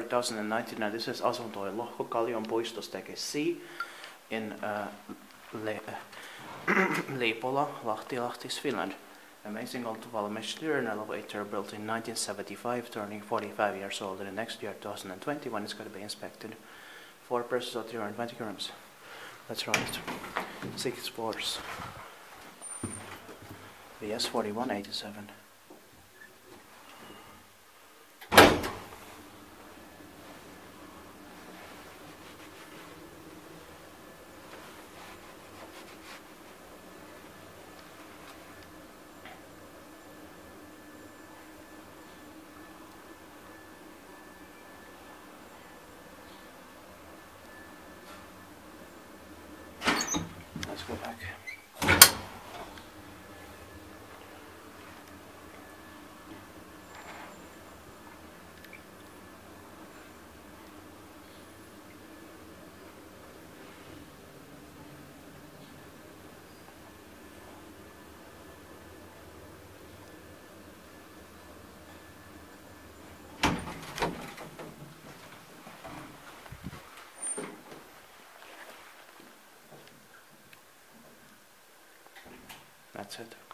November 2019, and this is asuntojen Lohkokallion puistosteke C in uh, Le- Liipola, Lahti, Finland. Amazing old Valmet-Schlieren, an elevator built in 1975, turning 45 years old in the next year, 2020, when it's going to be inspected. Four persons or 320 grams. That's right. Six. VS 4187. That's it.